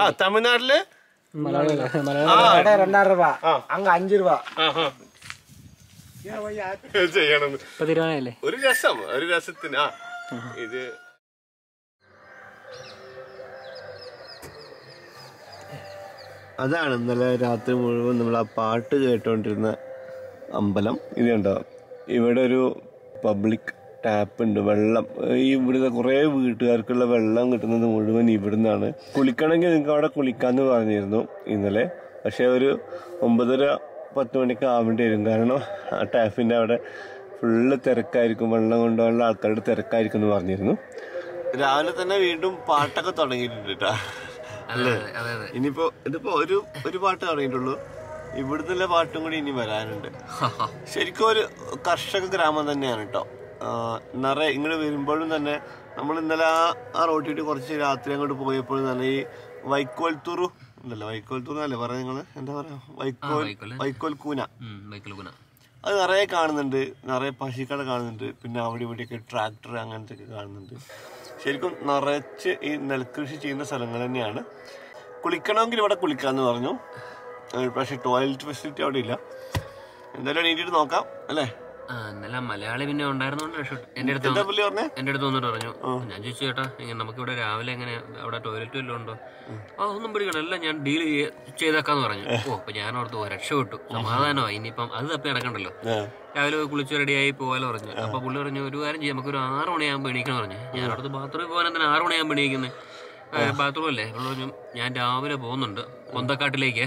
ആ തമിഴ്നാട്ടിൽ? രൂപ. രൂപ. ഒരു രസം ഒരു ആ ഇത്. അതാണ് ഇന്നലെ രാത്രി മുഴുവൻ നമ്മൾ ആ പാട്ട് കേട്ടോണ്ടിരുന്ന അമ്പലം. ഇതുണ്ടോ ഇവിടെ ഒരു പബ്ലിക് ടാപ്പ് ഉണ്ട് വെള്ളം. ഈ ഇവിടുത്തെ കുറേ വീട്ടുകാർക്കുള്ള വെള്ളം കിട്ടുന്നത് മുഴുവൻ ഇവിടുന്നാണ്. കുളിക്കണമെങ്കിൽ നിങ്ങൾക്ക് അവിടെ കുളിക്കാന്ന് പറഞ്ഞിരുന്നു ഇന്നലെ. പക്ഷേ ഒരു ഒമ്പതര പത്ത് മണിക്ക് ആവേണ്ടി വരും കാരണം ആ ടാപ്പിന്റെ അവിടെ ഫുള്ള് തിരക്കായിരിക്കും വെള്ളം കൊണ്ടുപോകാനുള്ള ആൾക്കാരുടെ തിരക്കായിരിക്കും എന്ന് പറഞ്ഞിരുന്നു. രാവിലെ തന്നെ വീണ്ടും പാട്ടൊക്കെ തുടങ്ങിയിട്ടുണ്ട് കേട്ടോ അല്ലേ? ഇനിയിപ്പോ ഇതിപ്പോ ഒരു ഒരു പാട്ട് തുടങ്ങിയിട്ടുള്ളൂ ഇവിടുന്നുള്ള പാട്ടും കൂടി ഇനി വരാനുണ്ട്. ശരിക്കും ഒരു കർഷക ഗ്രാമം തന്നെയാണ് കേട്ടോ നിറയെ ഇങ്ങോട്ട് വരുമ്പോഴും തന്നെ നമ്മൾ ഇന്നലെ ആ ആ റോട്ടിട്ട് കുറച്ച് രാത്രി അങ്ങോട്ട് പോയപ്പോഴും തന്നെ ഈ വൈക്കോൽത്തൂറു ഉണ്ടല്ലോ വൈക്കോൽത്തൂർ എന്നല്ലേ പറയാ നിങ്ങൾ? എന്താ പറയാ വൈക്കോൽ. വൈക്കോൽ കൂന അത് നിറയെ കാണുന്നുണ്ട്. നിറയെ പശുക്കളെ കാണുന്നുണ്ട്. പിന്നെ അവിടെ ഇവിടെയൊക്കെ ട്രാക്ടർ അങ്ങനത്തെ ഒക്കെ കാണുന്നുണ്ട്. ശരിക്കും നിറച്ച് ഈ നെൽകൃഷി ചെയ്യുന്ന സ്ഥലങ്ങൾ തന്നെയാണ്. കുളിക്കണമെങ്കിൽ ഇവിടെ കുളിക്കാന്ന് പറഞ്ഞു. പക്ഷേ പക്ഷെ ടോയ്ലറ്റ് ഫെസിലിറ്റി അവിടെ ഇല്ല. എന്തായാലും എണീറ്റിട്ട് നോക്കാം അല്ലേ? ആ ഇന്നലെ മലയാളി പിന്നെ ഉണ്ടായിരുന്നോണ്ട് എന്റെ അടുത്ത് എന്റെ അടുത്ത് വന്നിട്ട് പറഞ്ഞു. ഞാൻ ചോദിച്ചു ചേട്ടാ ഇങ്ങനെ നമുക്കിവിടെ രാവിലെ എങ്ങനെ അവിടെ ടോയ്ലറ്റ് വല്ലതും ഉണ്ടോ? ആ ഒന്നും പിടിക്കണം എല്ലാം ഞാൻ ഡീൽ ചെയ്തേക്കാന്ന് പറഞ്ഞു. ഓ അപ്പൊ ഞാൻ ഓർത്ത് രക്ഷപ്പെട്ടു സമാധാനമായി. ഇനിയിപ്പം അത് തപ്പി നടക്കണ്ടല്ലോ. രാവിലെ കുളിച്ച് റെഡിയായി പോകാലോ പറഞ്ഞു. അപ്പൊ പുള്ളി പറഞ്ഞു ഒരു കാര്യം ചെയ്യാം. നമുക്കൊരു ആറ് മണിയാകുമ്പോൾ എണീക്കണം പറഞ്ഞു. ഞാൻ അവിടുത്തെ ബാത്റൂമിൽ പോകാൻ എന്തിനാ ആറ് മണിയാകുമ്പോൾ എണീക്കുന്നത് ബാത്റൂം അല്ലേ പുള്ളി പറഞ്ഞു ഞാൻ രാവിലെ പോകുന്നുണ്ട്. കൊന്തക്കാട്ടിലേക്ക്.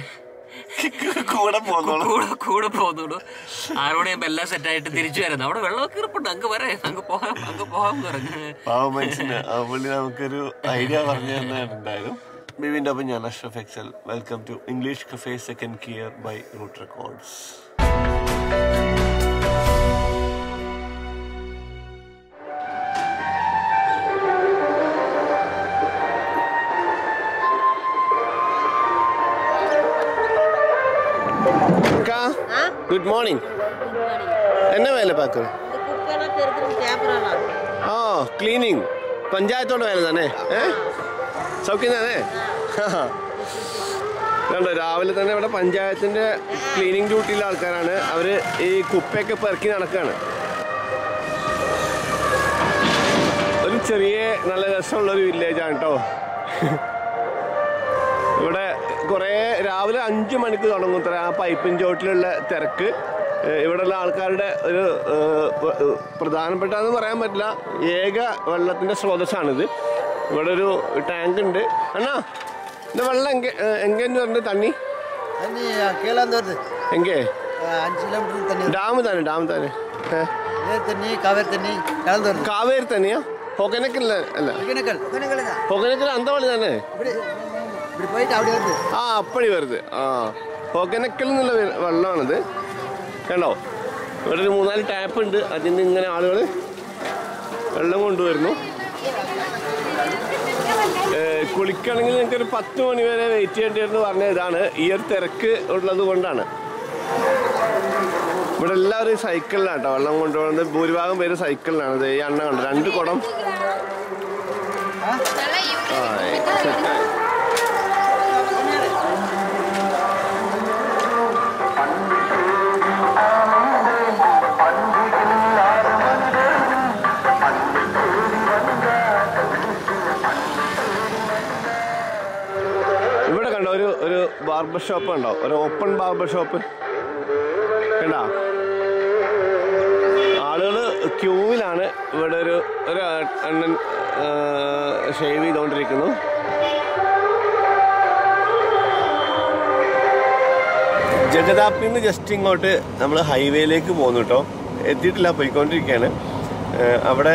കൂടെ പോന്നോളൂ. കൂടെ കൂടെ ആറ് മണിയാകുമ്പോൾ എല്ലാം സെറ്റായിട്ട് തിരിച്ചു വരുന്നത്? അവിടെ വെള്ളം ഇറപ്പുണ്ട് അങ്ങ് വരെ അങ്ങ് പോകാം അങ്ങ് പോകാം പറഞ്ഞു. പുള്ളി നമുക്കൊരു ഐഡിയ പറഞ്ഞു തന്നിട്ടുണ്ടായിരുന്നു ബിവിന്റെ അപ്പം ഞാൻ Ashraf Excel. Welcome to English café second gear by root records good morning എന്നെ വേല പാക്ക്? ആ ക്ലീനിങ് പഞ്ചായത്തോടെ വേല തന്നെ. ഏ? സൗഖ്യം തന്നെ. കണ്ടോ രാവിലെ തന്നെ ഇവിടെ പഞ്ചായത്തിന്റെ ക്ലീനിങ് ഡ്യൂട്ടിയിലെ ആൾക്കാരാണ്. അവർ ഈ കുപ്പയൊക്കെ പെറുക്കി നടക്കുകയാണ് ഒരു ചെറിയ നല്ല രസമുള്ള ഒരു വില്ലേജ് ആണ് കേട്ടോ ഇവിടെ കുറേ രാവിലെ അഞ്ച് മണിക്ക് തുടങ്ങും ഇത്ര ആ പൈപ്പിൻ ചോട്ടിലുള്ള തിരക്ക്. ഇവിടെയുള്ള ആൾക്കാരുടെ ഒരു പ്രധാനപ്പെട്ടതെന്ന് പറയാൻ പറ്റില്ല. ഏക വെള്ളത്തിന്റെ സ്രോതസ്സാണിത്. ഇവിടെ ഒരു ടാങ്ക് ഉണ്ട് അണ്ണാ ഇത് വെള്ളം എങ്ക എങ്കെന്ന് പറഞ്ഞിട്ട് തണ്ണി? എങ്കേ? ഡാം തന്നെ ഡാം തന്നെ. കാവേരി തന്നെയാ? പൊക്കനക്കൽ അല്ല. പൊക്കനക്കൽ അന്തവള്ളി തന്നെ. ആ അപ്പടി വരുത് ആ ഹോക്കനക്കിൽ എന്നുള്ള വെ- വെള്ളമാണിത്. കണ്ടോ? ഇവിടെ ഒരു മൂന്നാൽ ടാപ്പ് ഉണ്ട്. അതിന് ഇങ്ങനെ ആളുകൾ വെള്ളം കൊണ്ടുവരുന്നു. കുളിക്കണമെങ്കിൽ ഞങ്ങൾക്ക് ഒരു പത്ത് മണി വരെ വെയിറ്റ് ചെയ്യേണ്ടി വരുന്നു പറഞ്ഞ ഇതാണ്. ഈ ഒരു തിരക്ക് ഉള്ളത് കൊണ്ടാണ്. ഇവിടെ എല്ലാവരും സൈക്കിളിലാണ് കേട്ടോ വെള്ളം കൊണ്ടുപോകുന്നത്. ഭൂരിഭാഗം പേര് സൈക്കിളിലാണ്. ഈ എണ്ണ കണ്ടോ? രണ്ട് കുടം. ആ. ബാർബർ ഷോപ്പ് ഉണ്ടോ? ഒരു ഓപ്പൺ ബാർബർ ഷോപ്പ് കണ്ടോ ആളുകൾ ക്യൂവിലാണ് ഇവിടെ ഒരു ഒരു അണ്ണൻ ഷേവ് ചെയ്തുകൊണ്ടിരിക്കുന്നു ജഗതാപ്പിൽ നിന്ന് ജസ്റ്റ് ഇങ്ങോട്ട് നമ്മൾ ഹൈവേയിലേക്ക് പോകുന്നു കേട്ടോ എത്തിയിട്ടില്ല പോയിക്കൊണ്ടിരിക്കുകയാണ് അവിടെ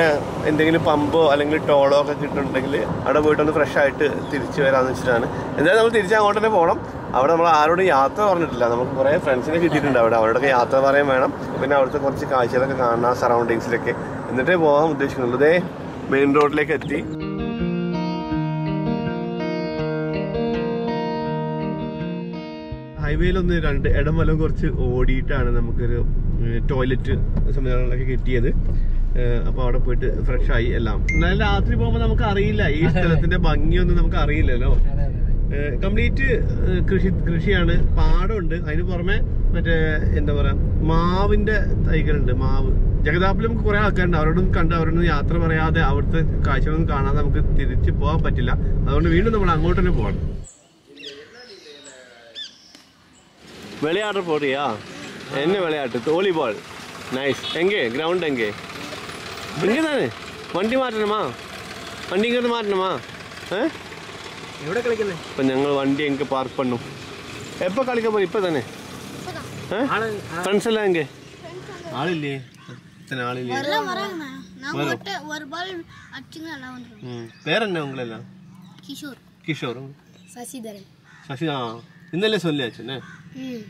എന്തെങ്കിലും പമ്പോ അല്ലെങ്കിൽ ടോളോ ഒക്കെ കിട്ടുന്നുണ്ടെങ്കിൽ അവിടെ പോയിട്ടൊന്ന് ഫ്രഷ് ആയിട്ട് തിരിച്ചു വരാമെന്ന് വെച്ചിട്ടാണ്. എന്തായാലും നമ്മൾ തിരിച്ച് അങ്ങോട്ട് തന്നെ പോകണം അവിടെ നമ്മൾ ആരോടും യാത്ര പറഞ്ഞിട്ടില്ല. നമുക്ക് കുറേ ഫ്രണ്ട്സിനെ കിട്ടിയിട്ടുണ്ട് അവിടെ. അവരോടൊക്കെ യാത്ര പറയാൻ വേണം. പിന്നെ അവിടുത്തെ കുറച്ച് കാഴ്ചകളൊക്കെ കാണാം സറൗണ്ടിങ്സിലൊക്കെ എന്നിട്ടേ പോകാൻ ഉദ്ദേശിക്കുന്നുള്ളൂ. ഇതേ മെയിൻ റോഡിലേക്ക് എത്തി. ഹൈവേയിലൊന്ന് രണ്ട് ഇടമലം കുറച്ച് ഓടിയിട്ടാണ് നമുക്കൊരു ടോയ്ലറ്റ് സംവിധാനങ്ങളൊക്കെ കിട്ടിയത്. അപ്പൊ അവിടെ പോയിട്ട് ഫ്രഷ് ആയി എല്ലാം. എന്നാലും രാത്രി പോകുമ്പോൾ നമുക്ക് അറിയില്ല ഈ സ്ഥലത്തിന്റെ ഭംഗിയൊന്നും നമുക്ക് അറിയില്ലല്ലോ കംപ്ലീറ്റ് കൃഷി കൃഷിയാണ്. പാടമുണ്ട്. അതിന് പുറമെ മറ്റേ എന്താ പറയാ മാവിന്റെ തൈകളുണ്ട് മാവ്. ജഗതാപ്പിൽ നമുക്ക് കുറേ ആൾക്കാരുണ്ട്. അവരോടും കണ്ട് അവരോടൊന്നും യാത്ര പറയാതെ അവിടുത്തെ കാഴ്ചകളൊന്നും കാണാതെ നമുക്ക് തിരിച്ചു പോകാൻ പറ്റില്ല. അതുകൊണ്ട് വീണ്ടും നമ്മൾ അങ്ങോട്ട് തന്നെ പോകണം. വെളിയാട്ട് പോറിയാ എന്നെ വെളിയാട്ട്. വോളിബോൾ. നൈസ് എങ്കേ? ഗ്രൗണ്ട് എങ്കേ? ഇങ്ങനെ വണ്ടി മാറ്റണമാ? വണ്ടി ഇങ്ങോട്ട് മാറ്റണമാ? ഏഹ് എവിടെ കളിക്കുന്നേ ഇപ്പം ഞങ്ങൾ വണ്ടി എനിക്ക് പാർക്ക് പണ്ണു എപ്പോൾ കളിക്കാൻ പോയി ഇപ്പം തന്നെ ഫ്രണ്ട്സ് എല്ലാം എങ്കിൽ ആളില്ലേ ആളില്ലേ പേരെന്നാ ഉങ്ങളെല്ലാം കിഷോർ ശശിധരൻ ശശി ആ ഇന്നല്ലേ സൊല്ലാച്ചനെ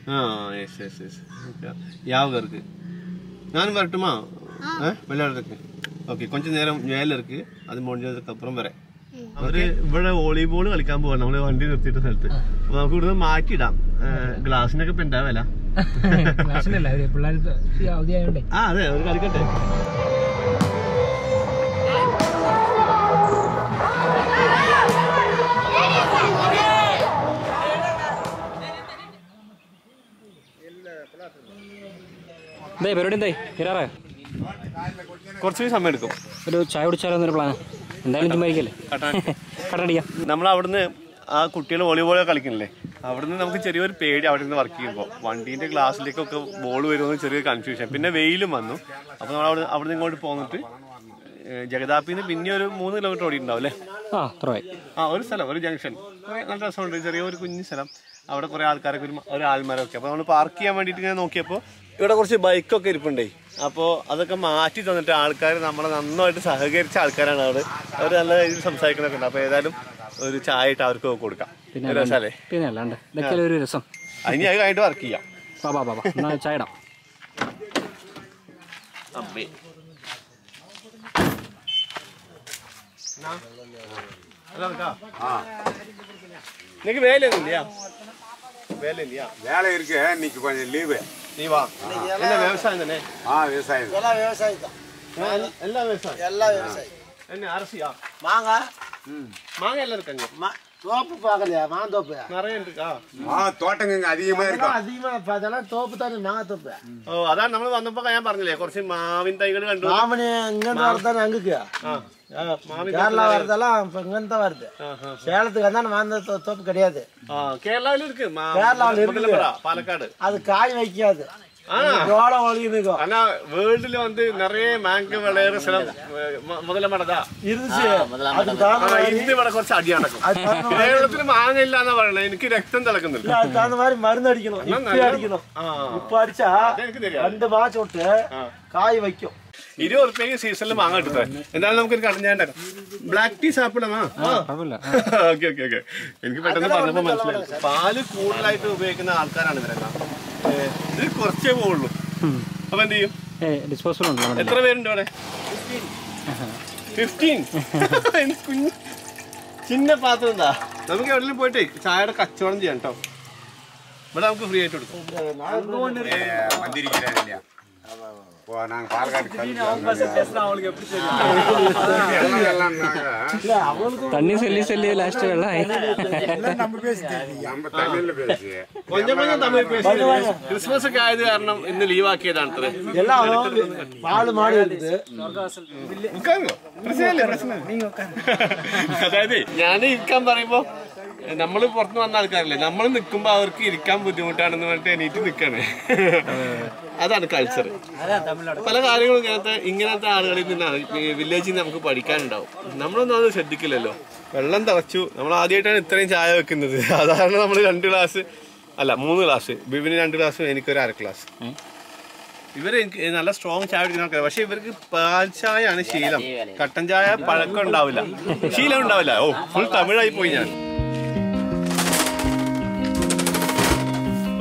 ആ യെസ് യെസ് യെസ് யாபகம் இருக்கு நான் வரட்டுமா விளையாடுறதுக்கு ஓகே கொஞ்சம் நேரம் வேலை இருக்குது அது முடிஞ்சதுக்கப்புறம் வரேன் അവർ ഇവിടെ വോളിബോൾ കളിക്കാൻ പോവാ. നമ്മൾ വണ്ടി നിർത്തിയിട്ട സ്ഥലത്ത്. അപ്പൊ നമുക്ക് ഇവിടുന്ന് മാറ്റിയിടാം. ഗ്ലാസിനൊക്കെ ഇപ്പൊ എന്താ വില? ക്ലാസ്സിലല്ല അവർ പിള്ളേർക്ക് അവധി ആ അതെ അവർ കളിക്കട്ടെ. എന്തായി പരിപാടി എന്തായി? കുറച്ച് സമയം എടുക്കും. ഒരു ചായ കുടിച്ചാലോ എന്നൊരു പ്ലാൻ എന്തായാലും ചുമ്മാരിക്കല്ലേ കട്ടടിക്കാം. നമ്മൾ അവിടുന്ന് ആ കുട്ടികൾ വോളിബോൾ കളിക്കുന്നില്ലേ? അവിടുന്ന് നമുക്ക് ചെറിയൊരു പേടി അവിടെ നിന്ന് വർക്ക് ചെയ്യുമ്പോൾ വണ്ടീന്റെ ഗ്ലാസ്സിലേക്കൊക്കെ ബോൾ വരുമെന്ന് ചെറിയൊരു കൺഫ്യൂഷൻ പിന്നെ വെയിലും വന്നു. അപ്പോൾ നമ്മൾ അവിടെ അവിടെ ഇങ്ങോട്ട് പോന്നിട്ട് ജഗതാപ്പിൽ നിന്ന് പിന്നെ ഒരു മൂന്ന് കിലോമീറ്റർ ഓടിയിട്ടുണ്ടാവും അല്ലേ? ആ ആ ഒരു സ്ഥലം ഒരു ജംഗ്ഷൻ നല്ല രസമുണ്ട്. ചെറിയ ഒരു കുഞ്ഞു സ്ഥലം. അവിടെ കുറേ ആൾക്കാരൊക്കെ ഒരു ഒരു ആൽമരമൊക്കെ അപ്പോൾ നമ്മൾ പാർക്ക് ചെയ്യാൻ വേണ്ടിയിട്ട് ഇങ്ങനെ നോക്കിയപ്പോൾ ഇവിടെ കുറച്ച് ബൈക്കൊക്കെ ഇരിപ്പുണ്ടേ അപ്പോൾ അതൊക്കെ മാറ്റി തന്നിട്ട് ആൾക്കാർ നമ്മളെ നന്നായിട്ട് സഹകരിച്ച ആൾക്കാരാണ് അവിടെ അവർ നല്ല രീതിയിൽ സംസാരിക്കണൊക്കെ ഉണ്ട് അപ്പോൾ ഏതായാലും ഒരു ചായ ഇട്ട് അവർക്ക് കൊടുക്കാം പിന്നെ രസമല്ലേ പിന്നെ അല്ലാണ്ട് ഇതൊക്കെ ഒരു രസം അതിന് അത് കഴിഞ്ഞിട്ട് വർക്ക് ചെയ്യാം ബാ ബാ ബാ ബാ എന്നാ ചായ ഇടാം അമ്മേ இன்னைக்கு வேலை எதுவும் இல்லையா வேலை இல்லையா வேலை இருக்கு இன்னைக்கு கொஞ்சம் லீவு நீ வா. என்ன விவசாயம் தானே? ஆ விவசாயம். எல்லாம் விவசாயம் தான். எல்லாம் விவசாயம். எல்லாம் விவசாயம். என்ன அரிசியா? மாங்காய் ம். மாங்காய் எல்லாம் இருக்காங்க. மா தோப்பு பார்க்கலையா? மாந்தோப்பு நிறைய இருக்கா? மா தோட்டங்க அதிகமா இருக்கா? அதிகமா பார்த்தா தோப்பு தானே மாங்க தோப்பு. ഓ അതാണ് നമ്മൾ വന്നപ്പോ ഞാൻ പറഞ്ഞില്ലേ കുറച്ച് മാവിൻ തൈകൾ കണ്ടു മാവിന് ഇങ്ങനെ നടത്താൻ അങ്ങക്ക് கேரளா வரதெல்லாம் இங்கன்னு வருது சேலத்துக்கு வந்தா வாந்த தோப்பு கிடையாது கேரளாவில இருக்கு பாலக்காடு அது காய் வைக்காது ஆனா வேர்ல்டுல வந்து நிறைய മാംഗോ വിളയറ സ്ഥലം മുതലമടതാ കുറച്ച് അടി മാങ്ങ എനിക്ക് രക്തം മരുന്നടിക്കണം ഇപ്പൊ രണ്ട് മാച്ച് കായ് വയ്ക്കും ഇരുപത് റുപ്യക്ക് സീസണിൽ മാങ്ങ കിട്ടുന്നത്. എന്തായാലും നമുക്കൊരു ഒരു ഞാൻ ബ്ലാക്ക് ടീ സാപ്പിടമാ ഓക്കെ ഓക്കെ ഓക്കെ എനിക്ക് പെട്ടെന്ന് പറഞ്ഞപ്പോൾ മനസ്സിലായി. പാൽ കൂടുതലായിട്ട് ഉപയോഗിക്കുന്ന ആൾക്കാരാണ് ഇവരെല്ലാം. ഇത് കുറച്ചേ പോവുള്ളൂ. അപ്പൊ എന്ത് ചെയ്യും? ഡിസ്പോസബിൾ എത്ര പേരുണ്ട് അവിടെ ഫിഫ്റ്റീൻ കുഞ്ഞു. ചിന്ന പാത്രം എന്താ? നമുക്ക് എവിടെയും പോയിട്ട് ചായയുടെ കച്ചവടം ചെയ്യാം കേട്ടോ. ഇവിടെ നമുക്ക് ഫ്രീ ആയിട്ട് കൊടുക്കും. தண்ணி சொல்லி சொல்லி லாஸ்ட் கொஞ்சம் கொஞ்சம் തമിഴ് ഞാൻ ഇരിക്കാൻ പറയുമ്പോ നമ്മൾ പുറത്ത് വന്ന ആൾക്കാരല്ലേ? നമ്മൾ നിൽക്കുമ്പോൾ അവർക്ക് ഇരിക്കാൻ ബുദ്ധിമുട്ടാണെന്ന് പറഞ്ഞിട്ട് എണീറ്റ് നിൽക്കണേ അതാണ് കൾച്ചർ പല കാര്യങ്ങളും ഇങ്ങനത്തെ ഇങ്ങനത്തെ ആളുകളിൽ നിന്നാണ്. വില്ലേജിൽ നിന്ന് നമുക്ക് പഠിക്കാനുണ്ടാവും. നമ്മളൊന്നും അത് ശ്രദ്ധിക്കില്ലല്ലോ. വെള്ളം തിളച്ചു. നമ്മൾ ആദ്യമായിട്ടാണ് ഇത്രയും ചായ വെക്കുന്നത്. സാധാരണ നമ്മൾ രണ്ട് ഗ്ലാസ് അല്ല മൂന്ന് ഗ്ലാസ് ബിബിന് രണ്ട് ഗ്ലാസ് എനിക്കൊരു അര ഗ്ലാസ് ഇവർ എനിക്ക് നല്ല സ്ട്രോങ് ചായ കുടിക്കുന്ന ആൾക്കാർ പക്ഷെ ഇവർക്ക് പാൽ ചായ ആണ് ശീലം കട്ടൻ ചായ പഴക്കം ഉണ്ടാവില്ല. ശീലം ഉണ്ടാവില്ല. ഓ ഫുൾ തമിഴായി പോയി ഞാൻ.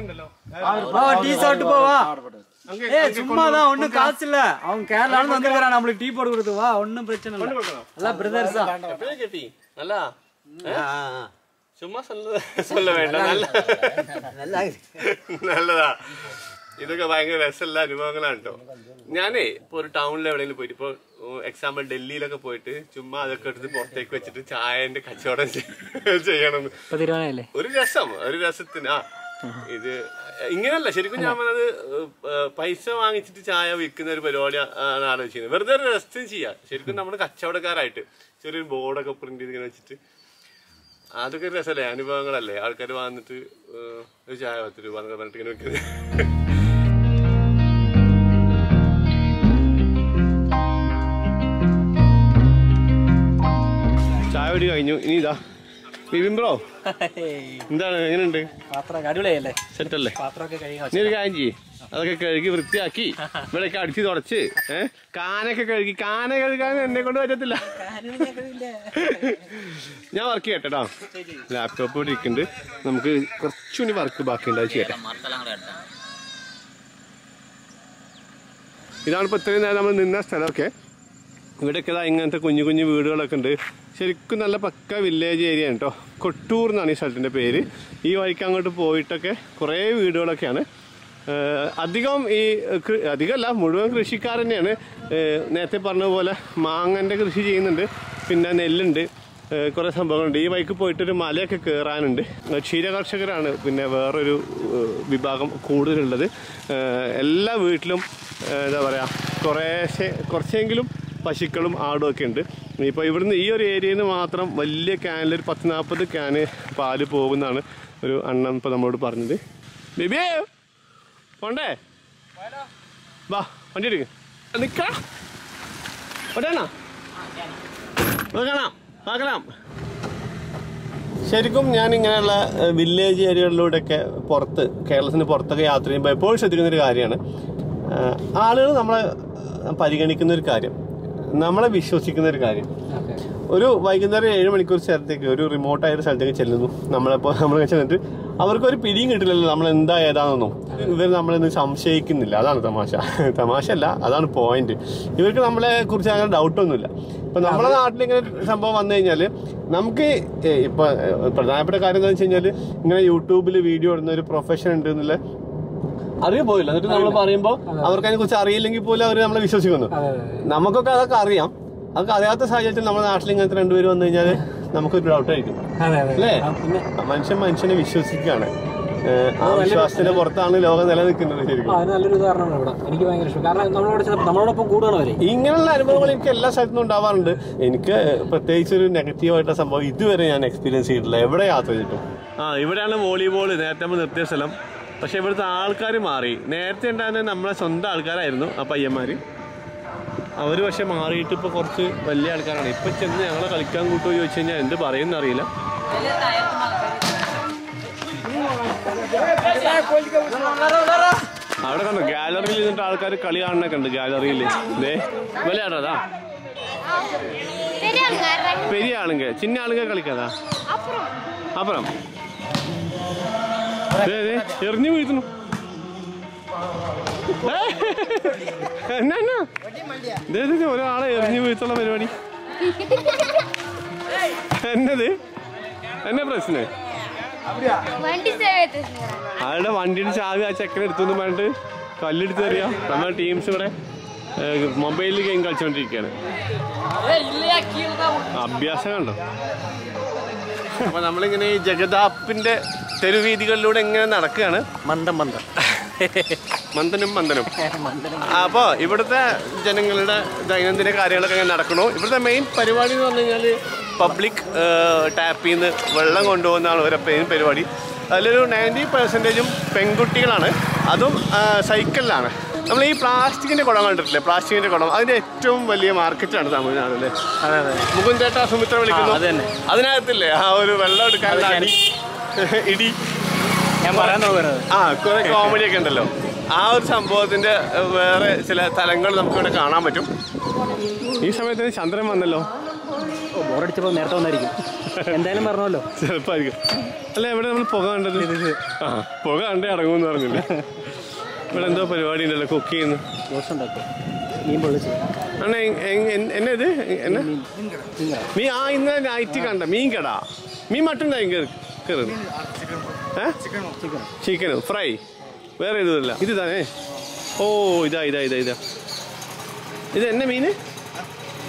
டீ சாப்பிட்டு போ வா ஏ சும்மா தான் ஒண்ணும் காசு இல்ல அவன் கேரளால இருந்து வந்துக்கிறான் நம்மளுக்கு டீ போட்டு கொடுத்து வா ஒண்ணும் பிரச்சனை இல்ல எல்லாம் பிரதர்ஸ் தான் എപ്പോഴാ കിട്ടി നല്ല ചുമ്മാ சொல்ல சொல்ல വേണ്ട നല്ല നല്ലതാ ഇതൊക്കെ ഭയങ്കര രസമുള്ള അനുഭവങ്ങളാണ് കേട്ടോ ഞാനേ ഇപ്പൊ ഒരു ടൗണിൽ എവിടെയെങ്കിലും പോയിട്ട് ഇപ്പൊ എക്സാമ്പിൾ ഡൽഹിയിലൊക്കെ പോയിട്ട് ചുമ്മാ അതൊക്കെ എടുത്ത് പുറത്തേക്ക് വെച്ചിട്ട് ചായന്റെ കച്ചവടം ചെയ്യ- ചെയ്യണം ഇപ്പൊ തീരുമാനമല്ലേ ഒരു രസം ഒരു രസത്തിന് ആ ഇത് ഇങ്ങനല്ല ശരിക്കും ഞാൻ പറഞ്ഞത് പൈസ വാങ്ങിച്ചിട്ട് ചായ വിൽക്കുന്ന ഒരു പരിപാടി ആണ് ആലോചിക്കുന്നത്. വെറുതെ ഒരു രസത്തിന് ചെയ്യാം. ശരിക്കും നമ്മൾ കച്ചവടക്കാരായിട്ട് ചെറിയൊരു ബോർഡൊക്കെ പ്രിന്റ് ചെയ്ത് ഇങ്ങനെ വെച്ചിട്ട് അതൊക്കെ ഒരു രസമല്ലേ അനുഭവങ്ങളല്ലേ? ആൾക്കാർ വന്നിട്ട് ഒരു ചായ പത്ത് രൂപ എന്നൊക്കെ പറഞ്ഞിട്ട് ഇങ്ങനെ വെക്കുന്നത്. ചായ പിടി കഴിഞ്ഞു. ഇനി ഇതാ. ബിബിൻ ബ്രോ എന്താണ് എങ്ങനെയുണ്ട്? അടിപൊളിയല്ലേ? സെറ്റ് അല്ലേ പാത്രമൊക്കെ കഴുകാൻ നീ ഒരു കാര്യം ചെയ്യേ. അതൊക്കെ കഴുകി വൃത്തിയാക്കി ഇവിടെയൊക്കെ അടിച്ച് തുടച്ച് ഏഹ് കാനൊക്കെ കഴുകി കാന കഴുകാൻ എന്നെ കൊണ്ട് പറ്റത്തില്ല. ഞാൻ വർക്ക് ചെയ്യട്ടെ കേട്ടോ ലാപ്ടോപ്പ് ഇവിടെ ഇരിക്കുന്നുണ്ട്. നമുക്ക് കുറച്ചുകൂടി വർക്ക് ബാക്കി അത് ചെയ്യട്ടെ. ഇതാണ് ഇപ്പോൾ ഇത്രയും നേരം നമ്മൾ നിന്ന സ്ഥലമൊക്കെ. ഇവിടെയൊക്കെ ഇങ്ങനത്തെ കുഞ്ഞു കുഞ്ഞു വീടുകളൊക്കെ ഉണ്ട്. ശരിക്കും നല്ല പക്ക വില്ലേജ് ഏരിയ ആണ് കേട്ടോ കൊട്ടൂർ എന്നാണ് ഈ സ്ഥലത്തിന്റെ പേര്. ഈ വഴിക്ക് അങ്ങോട്ട് പോയിട്ടൊക്കെ കുറേ വീടുകളൊക്കെയാണ്. അധികം ഈ അധികമല്ല മുഴുവൻ കൃഷിക്കാർ തന്നെയാണ്. നേരത്തെ പറഞ്ഞ പോലെ മാങ്ങന്റെ കൃഷി ചെയ്യുന്നുണ്ട്. പിന്നെ നെല്ലുണ്ട്. കുറേ സംഭവങ്ങളുണ്ട്. ഈ വഴിക്ക് പോയിട്ടൊരു മലയൊക്കെ കയറാനുണ്ട് ക്ഷീര കർഷകരാണ് പിന്നെ വേറൊരു വിഭാഗം കൂടുതലുള്ളത്. എല്ലാ വീട്ടിലും എന്താ പറയുക കുറേശ്ശെ കുറച്ചെങ്കിലും പശുക്കളും ആടും ഒക്കെ ഉണ്ട്. ഇപ്പോൾ ഇവിടുന്ന് ഈ ഒരു ഏരിയയിൽ നിന്ന് മാത്രം വലിയ ക്യാനിൽ ഒരു പത്ത് നാൽപ്പത് ക്യാന് പാൽ പോകുന്നതാണ് ഒരു അണ്ണൻ ഇപ്പോൾ നമ്മളോട് പറഞ്ഞത്. ബേബിയേ പോണ്ടേ? വാ വണ്ടി എടുക്ക്. നിക്കാം ഒട്ടേണോ കാണാം നോക്കണം. ശരിക്കും ഞാൻ ഇങ്ങനെയുള്ള വില്ലേജ് ഏരിയകളിലൂടെയൊക്കെ പുറത്ത് കേരളത്തിന് പുറത്തൊക്കെ യാത്ര ചെയ്യുമ്പോൾ എപ്പോഴും ശ്രദ്ധിക്കുന്ന ഒരു കാര്യമാണ്. ആളുകൾ നമ്മളെ പരിഗണിക്കുന്ന ഒരു കാര്യം. നമ്മളെ വിശ്വസിക്കുന്ന ഒരു കാര്യം. ഒരു വൈകുന്നേരം ഏഴ് മണിക്കൂർ സ്ഥലത്തേക്ക് ഒരു റിമോട്ടായ ഒരു സ്ഥലത്തേക്ക് ചെല്ലുന്നു. നമ്മളിപ്പോൾ നമ്മൾ ചെന്നിട്ട് അവർക്ക് ഒരു പിടിയും കിട്ടില്ലല്ലോ. നമ്മൾ എന്താ ഏതാണെന്നും. ഇവർ നമ്മളെന്ന് സംശയിക്കുന്നില്ല. അതാണ് തമാശ. തമാശ അല്ല അതാണ് പോയിന്റ് ഇവർക്ക് നമ്മളെ കുറിച്ച് അങ്ങനെ ഡൗട്ടൊന്നുമില്ല ഇപ്പൊ നമ്മുടെ നാട്ടിൽ ഇങ്ങനെ സംഭവം വന്നു കഴിഞ്ഞാൽ നമുക്ക് ഇപ്പൊ പ്രധാനപ്പെട്ട കാര്യം എന്താണെന്ന് വെച്ച് കഴിഞ്ഞാൽ ഇങ്ങനെ യൂട്യൂബിൽ വീഡിയോ ഇടുന്ന ഒരു പ്രൊഫഷൻ ഉണ്ട് എന്നുള്ള അറിയ പോയില്ല. എന്നിട്ട് നമ്മൾ പറയുമ്പോൾ അവർക്ക് അതിനെ കുറിച്ച് അറിയില്ലെങ്കിൽ പോലും അവർ നമ്മളെ വിശ്വസിക്കുന്നു. നമുക്കൊക്കെ അതൊക്കെ അറിയാം. അതൊക്കെ അറിയാത്ത സാഹചര്യത്തിൽ നമ്മുടെ നാട്ടിൽ ഇങ്ങനത്തെ രണ്ടുപേര് വന്നു കഴിഞ്ഞാൽ നമുക്കൊരു ഡൗട്ട് ആയിരിക്കും. അല്ലേ? മനുഷ്യൻ മനുഷ്യനെ വിശ്വസിക്കുകയാണ്. ആ വിശ്വാസത്തിന്റെ പുറത്താണ് ലോകം നിലനിൽക്കുന്നത് ശരിക്കും. നല്ലൊരു ഉദാഹരണമാണ് ഇവിടെ. എനിക്ക് ഭയങ്കര ഇഷ്ടം. കാരണം നമ്മളോട് നമ്മളോടൊപ്പം കൂടുകയാണ് ഇങ്ങനെയുള്ള അനുഭവങ്ങൾ എനിക്ക് എല്ലാ സ്ഥലത്തും ഉണ്ടാവാറുണ്ട്. എനിക്ക് പ്രത്യേകിച്ച് ഒരു നെഗറ്റീവായിട്ടുള്ള സംഭവം ഇതുവരെ ഞാൻ എക്സ്പീരിയൻസ് ചെയ്തിട്ടില്ല. എവിടെ യാത്ര ചെയ്തിട്ടും? ആ ഇവിടെയാണ് വോളിബോൾ നേരത്തെ നമ്മൾ നിർത്തിയ സ്ഥലം. പക്ഷെ ഇവിടുത്തെ ആൾക്കാർ മാറി. നേരത്തെ ഉണ്ടായിരുന്ന നമ്മളെ സ്വന്തം ആൾക്കാരായിരുന്നു ആ പയ്യന്മാർ അവർ പക്ഷെ മാറിയിട്ട് ഇപ്പോൾ കുറച്ച് വലിയ ആൾക്കാരാണ്. ഇപ്പം ചെന്ന് ഞങ്ങളെ കളിക്കാൻ കൂട്ടുമോ ചോദിച്ചു കഴിഞ്ഞാൽ എന്ത് പറയുന്ന അറിയില്ല. അവിടെ കണ്ടു? ഗാലറിയിൽ നിന്നിട്ട് ആൾക്കാർ കളി കാണണൊക്കെ ഉണ്ട് ഗാലറിയിൽ ഇതേ വിലയാടാ പെരിയ ആളുങ്ക ചിന്ന ആളുങ്ക കളിക്കാതാ അപ്പുറം. എറിഞ്ഞു വീഴ്ത്തുന്നു. എന്നാ ഒരാളെ എറിഞ്ഞു വീഴ്ത്തുള്ള പരിപാടി. എന്നത്? എന്നാ പ്രശ്നം? അയാളുടെ വണ്ടിയുടെ ചാവി ആ ചെക്കനെ എടുത്തു പറഞ്ഞിട്ട് കല്ലെടുത്ത് അറിയാം നമ്മുടെ ടീംസ് ഇവിടെ മൊബൈലിൽ ഗെയിം കളിച്ചുകൊണ്ടിരിക്കുകയാണ് അഭ്യാസം കണ്ടോ? അപ്പൊ നമ്മളിങ്ങനെ ഈ ജഗതാപ്പിന്റെ തെരുവീതികളിലൂടെ എങ്ങനെ നടക്കുകയാണ്. മന്ദം മന്ദം. മന്ദനും മന്ദനും. അപ്പോ ഇവിടുത്തെ ജനങ്ങളുടെ ദൈനംദിന കാര്യങ്ങളൊക്കെ ഇങ്ങനെ നടക്കണു. ഇവിടുത്തെ മെയിൻ പരിപാടി എന്ന് പറഞ്ഞു കഴിഞ്ഞാൽ പബ്ലിക് ടാപ്പിൽ നിന്ന് വെള്ളം കൊണ്ടുപോകുന്നതാണ് ഒരു മെയിൻ പരിപാടി. അതിലൊരു നയന്റി പെർസെന്റേജും പെൺകുട്ടികളാണ്. അതും സൈക്കിളിലാണ് നമ്മൾ ഈ പ്ലാസ്റ്റിക്കിന്റെ കുടം കണ്ടിട്ടില്ലേ? പ്ലാസ്റ്റിക്കിന്റെ കുടം. അതിന്റെ ഏറ്റവും വലിയ മാർക്കറ്റാണ് തമിഴ്നാട് അല്ലേ അതെ അതെ. മുകുന്ദേട്ട സുമിത്ര വിളിക്കുന്നു. അത് തന്നെ. അതിനകത്തില്ലേ? ആ ഒരു വെള്ളം എടുക്കാൻ അടി ഇടി. ഞാൻ പറയാൻ നോക്കുന്നത്. ആ കുറെ കോമഡി ഒക്കെ ഉണ്ടല്ലോ. ആ ഒരു സംഭവത്തിന്റെ വേറെ ചില തലങ്ങൾ നമുക്ക് ഇവിടെ കാണാൻ പറ്റും. ഈ സമയത്തിന് ചന്ദ്രൻ വന്നല്ലോ. ബോറടിച്ചപ്പോൾ നേരത്തെ വന്നായിരിക്കും. എന്തായാലും പറഞ്ഞല്ലോ. ചിലപ്പായിരിക്കും അല്ല എവിടെ നമ്മൾ പുക കണ്ടത്? ആ പുക കണ്ടേ അടങ്ങുമെന്ന് പറഞ്ഞില്ലേ? ഇവിടെ എന്തോ പരിപാടി ഉണ്ടല്ലോ കുക്ക് ചെയ്യുന്നു എന്നത് മീ ആ ഇന്ന് നൈറ്റ് കണ്ട മീൻ കട മീൻ മട്ടുണ്ടായി കയറുന്നു ചിക്കനും ഫ്രൈ വേറെ ഇതല്ല ഇത് താനേ ഓ ഇതാ ഇതാ ഇതാ ഇതാ. ഇത് എന്നെ മീന്?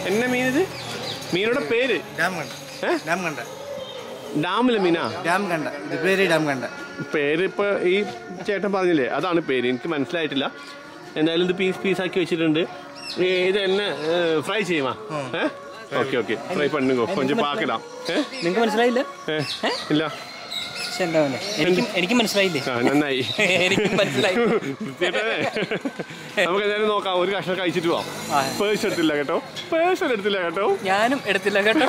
എന്നെ മീൻ ഇത് മീനുടെ പേര് ഏഹ് ഡാമിലെ മീന ഡാം കണ്ട ഇത് പേര് ഡാം കണ്ട പേര് ഇപ്പൊ ഈ ചേട്ടൻ പറഞ്ഞില്ലേ? അതാണ് പേര്. എനിക്ക് മനസ്സിലായിട്ടില്ല. എന്തായാലും ഇത് പീസ് പീസ് ആക്കി വെച്ചിട്ടുണ്ട് ഇത് എന്നെ ഫ്രൈ ചെയ്യുമാ ഏഹ് ഓക്കെ ഓക്കെ. ഫ്രൈ പണ്ണുങ്കോ കൊഞ്ച് പാക്കിടാം. നിങ്ങൾക്ക് മനസ്സിലായില്ല? ഇല്ല. പക്ഷെ എന്താ പറയുക എനിക്കും എനിക്കും മനസ്സിലായില്ലേ? നന്നായി. എനിക്കും മനസ്സിലായി? നമുക്ക് എന്തായാലും നോക്കാം ഒരു കഷ്ണം കഴിച്ചിട്ട് പോവാം. പേഴ്സ് എടുത്തില്ല കേട്ടോ. പേഴ്സ് എടുത്തില്ല കേട്ടോ. ഞാനും എടുത്തില്ല കേട്ടോ.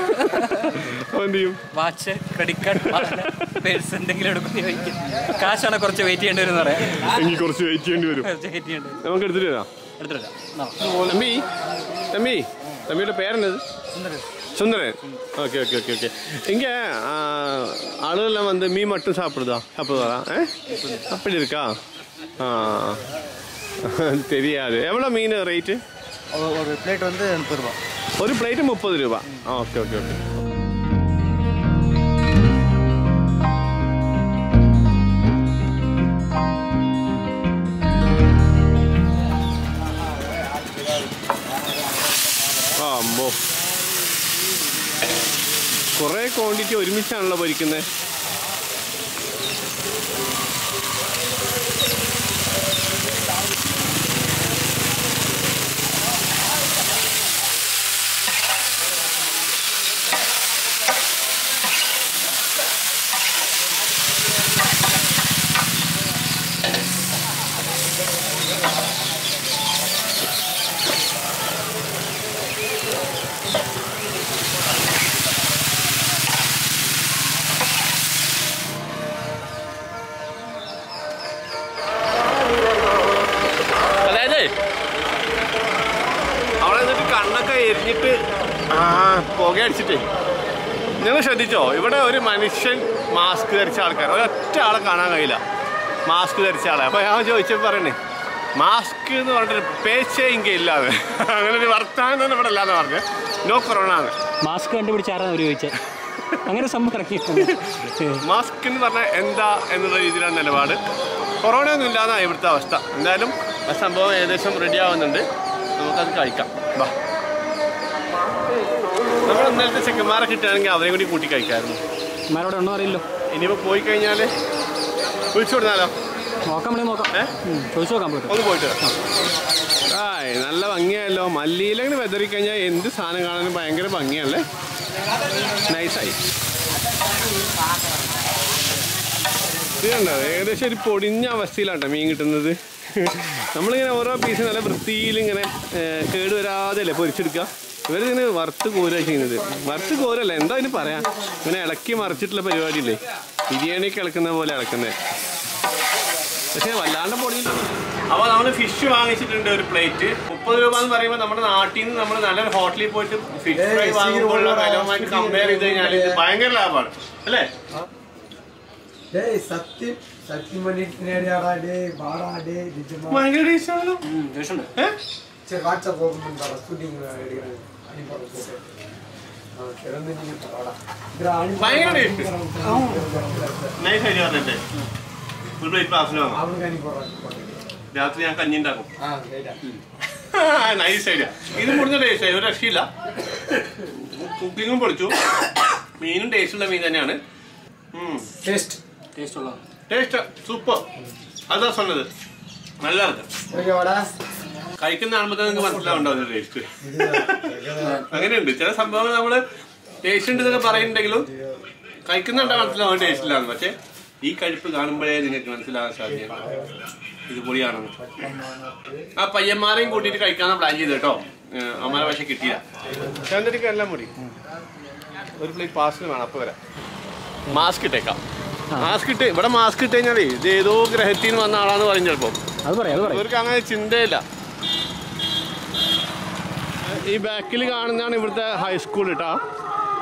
എന്ത് ചെയ്യും? വാച്ച് ക്രെഡിറ്റ് കാർഡ് പേഴ്സ് എന്തെങ്കിലും എടുക്കുന്ന ചോദിക്കും. കാശാണ് കുറച്ച് വെയിറ്റ് ചെയ്യേണ്ടി വരും പറയാം. എനിക്ക് കുറച്ച് വെയിറ്റ് ചെയ്യേണ്ടി വരും. നമുക്ക് എടുത്തിട്ട് വരാം. എടുത്തിട്ട് തമ്പി തമ്പി തമ്മിയുടെ പേരെന്നത്? Sundaran okay okay okay okay இங்கே ஆளுகள்லாம் வந்து மீன் மட்டும் சாப்பிடுதா? சாப்பிடுவாரா? ஆ? அப்படி இருக்கா? ஆ. தெரியாது. எவ்வளோ மீன் ரேட்டு ஒரு பிளேட் வந்து முப்பது ரூபா. ஒரு பிளேட்டு முப்பது ரூபா. ஓகே ஓகே ஓகே കുറേ ക്വാണ്ടിറ്റി ഒരുമിച്ചാണല്ലോ പൊരിക്കുന്നത് അതായത് അവിടെ നിന്നിട്ട് കണ്ണൊക്കെ എരിഞ്ഞിട്ട് ആ പുക അടിച്ചിട്ടേ നിങ്ങൾ ശ്രദ്ധിച്ചോ ഇവിടെ ഒരു മനുഷ്യൻ മാസ്ക് ധരിച്ച ആൾക്കാർ. ഒരൊറ്റ ആളെ കാണാൻ കഴിയില്ല. മാസ്ക് ധരിച്ച ആളെ. അപ്പോൾ ഞാൻ ചോദിച്ചപ്പോൾ പറയണേ മാസ്ക് എന്ന് പറഞ്ഞിട്ട് പേച്ചേ ഇങ്ങനെ ഇല്ലാതെ അങ്ങനെ ഒരു വർത്താനം തന്നെ ഇവിടെ ഇല്ലാന്ന് പറഞ്ഞു. നോ കൊറോണ ആണ്. മാസ്ക് കണ്ടുപിടിച്ച് ആരാണ് അവർ ചോദിച്ചത് അങ്ങനെ സംഭവം മാസ്ക് എന്ന് പറഞ്ഞാൽ എന്താ എന്നുള്ള രീതിയിലാണ് നിലപാട്. കൊറോണ ഒന്നും ഇല്ലാന്നാണ് ഇവിടുത്തെ അവസ്ഥ. എന്തായാലും ആ സംഭവം ഏകദേശം റെഡി ആവുന്നുണ്ട്. നമുക്കത് കഴിക്കാം. വാ. നമ്മൾ ഇന്നലത്തെ ചെക്കന്മാരെ കിട്ടുകയാണെങ്കിൽ അവരെ കൂടി കൂട്ടി കഴിക്കാമായിരുന്നു മാരോട് ഒന്നും അറിയില്ലോ ഇനിയിപ്പോൾ പോയി കഴിഞ്ഞാൽ വിളിച്ചു കൊടുത്താലോ? നോക്കാം ഏ? ഉം, ചോദിച്ചു നോക്കാൻ പോയിട്ട്. ഒന്ന് പോയിട്ട്. ആയ് നല്ല ഭംഗിയായല്ലോ. മല്ലിയിലങ്ങനെ വെതറി കഴിഞ്ഞാൽ എന്ത് സാധനം കാണാനും ഭയങ്കര ഭംഗിയല്ലേ നൈസായി ഇതുണ്ടോ ഏകദേശം ഒരു പൊടിഞ്ഞ അവസ്ഥയിലാട്ടോ മീൻ കിട്ടുന്നത്. നമ്മളിങ്ങനെ ഓരോ പീസ് നല്ല വൃത്തിയിൽ ഇങ്ങനെ കേടുവരാതെ അല്ലേ പൊരിച്ചെടുക്കുക? ഇവരിതിന് വറുത്ത് കോരുക ചെയ്യുന്നത്. വറുത്ത് കോരല്ല എന്താ അതിന് പറയാ? ഇങ്ങനെ ഇളക്കി മറിച്ചിട്ടുള്ള പരിപാടി ഇല്ലേ ബിരിയാണി കിളക്കുന്ന പോലെ ഇളക്കുന്നത് പക്ഷേ വല്ലാണ്ട് പൊടിയില്ല. അപ്പോൾ നമ്മൾ ഫിഷ് വാങ്ങിച്ചിട്ടുണ്ട് ഒരു പ്ലേറ്റ് മുപ്പത് രൂപ എന്ന് പറയുമ്പോൾ നമ്മുടെ നാട്ടിൽ നിന്ന് നമ്മൾ നല്ലൊരു ഹോട്ടലിൽ പോയിട്ട് ഫിഷ് ഫ്രൈ വാങ്ങുമ്പോഴുള്ള വിലവുമായിട്ട് കമ്പയർ ചെയ്ത് കഴിഞ്ഞാൽ ഇത് ഭയങ്കര ലാഭമാണ് അല്ലേ? സത്യം സത്യം ഭയങ്കര വാട്സാപ്പ് രാത്രി ഞാൻ കഞ്ഞി ഉണ്ടാക്കും നൈസ് ഐഡിയ ഇത് മുടിഞ്ഞ ടേസ്റ്റ് ഒരു രക്ഷയില്ല കുക്കിങ്ങും പൊളിച്ചു മീനും ടേസ്റ്റുള്ള മീൻ തന്നെയാണ് ടേസ്റ്റ് ടേസ്റ്റ് സൂപ്പർ അതാ സൊന്നത് നല്ലതാണ് കഴിക്കുന്ന കാണുമ്പോൾ നിങ്ങൾക്ക് മനസ്സിലാവുണ്ടാവും ടേസ്റ്റ് അങ്ങനെയുണ്ട്. ചില സംഭവങ്ങൾ നമ്മൾ ടേസ്റ്റ് ഉണ്ട് എന്നൊക്കെ പറയുന്നുണ്ടെങ്കിലും കഴിക്കുന്നുണ്ടോ മനസ്സിലാവും ടേസ്റ്റ് ഇല്ലാന്ന്. പക്ഷെ ഈ കഴിപ്പ് കാണുമ്പോഴേ നിങ്ങൾക്ക് മനസ്സിലാകാൻ സാധ്യത. ഇത് പൊളിയാണെന്ന് ആ പയ്യന്മാരെയും കൂട്ടിയിട്ട് കഴിക്കാന്ന് പ്ലാൻ ചെയ്ത് കേട്ടോ. ഏഹ് അമ്മാരെ പക്ഷെ കിട്ടിയില്ല. ചന്ദ്രിക്ക് എല്ലാം മുടി ഒരു പ്ലേറ്റ് പാർസൽ വേണം. അപ്പൊ വരാം. മാസ്ക് ഇട്ടേക്കാം. മാസ്ക് ഇട്ട് ഇവിടെ മാസ്ക് ഇട്ട് കഴിഞ്ഞാലേ ഇത് ഏതോ ഗ്രഹത്തിൽ നിന്ന് വന്ന ആളാന്ന് പറഞ്ഞപ്പോ ചിലപ്പം. ഇവർക്ക് അങ്ങനെ ചിന്തയില്ല. ഈ ബാക്കിൽ കാണുന്നതാണ് ഇവിടുത്തെ ഹൈസ്കൂൾ കേട്ടോ